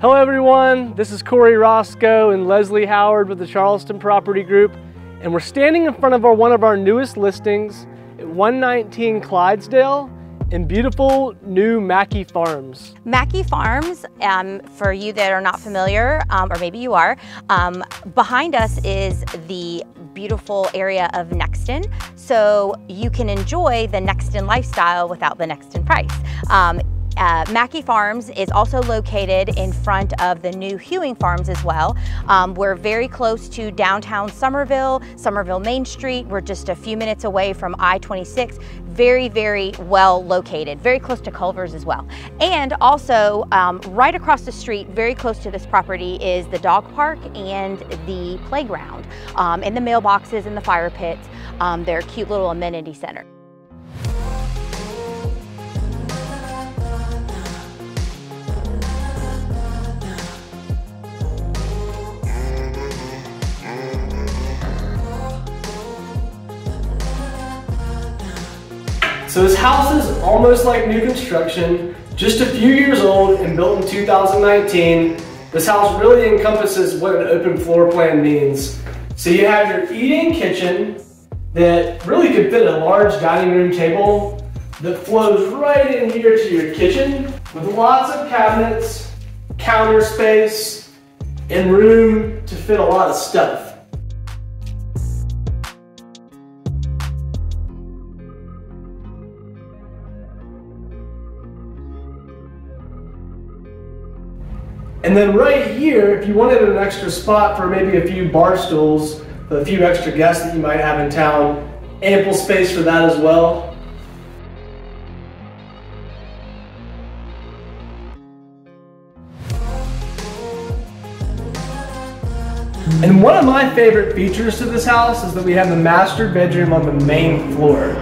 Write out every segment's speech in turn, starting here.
Hello everyone, this is Kory Roscoe and Leslie Howard with the Charleston Property Group and we're standing in front of our, one of our newest listings at 119 Clydesdale in beautiful new Mackey Farms. Mackey Farms, um, for you that are not familiar, um, or maybe you are, um, behind us is the beautiful area of Nexton. So you can enjoy the Nexton lifestyle without the Nexton price. Um, uh, Mackey Farms is also located in front of the new Hewing Farms as well. Um, we're very close to downtown Summerville, Summerville Main Street. We're just a few minutes away from I-26. Very, very well located, very close to Culver's as well. And also um, right across the street, very close to this property is the dog park and the playground um, and the mailboxes and the fire pits. Um, they're a cute little amenity center. So this house is almost like new construction, just a few years old and built in 2019. This house really encompasses what an open floor plan means. So you have your eating kitchen that really could fit a large dining room table that flows right in here to your kitchen with lots of cabinets, counter space, and room to fit a lot of stuff. And then right here, if you wanted an extra spot for maybe a few bar stools, a few extra guests that you might have in town, ample space for that as well. And one of my favorite features to this house is that we have the master bedroom on the main floor.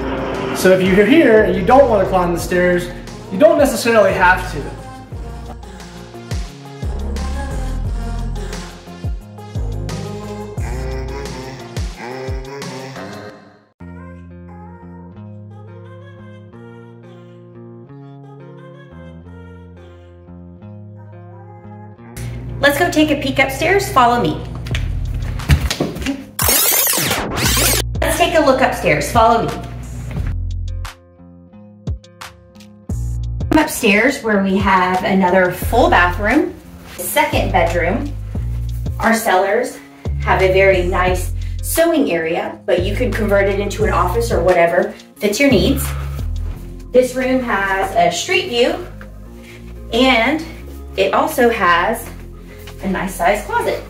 So if you're here and you don't want to climb the stairs, you don't necessarily have to. Let's go take a peek upstairs. Follow me. Let's take a look upstairs. Follow me. Upstairs where we have another full bathroom, second bedroom. Our sellers have a very nice sewing area, but you can convert it into an office or whatever fits your needs. This room has a street view and it also has a nice sized closet.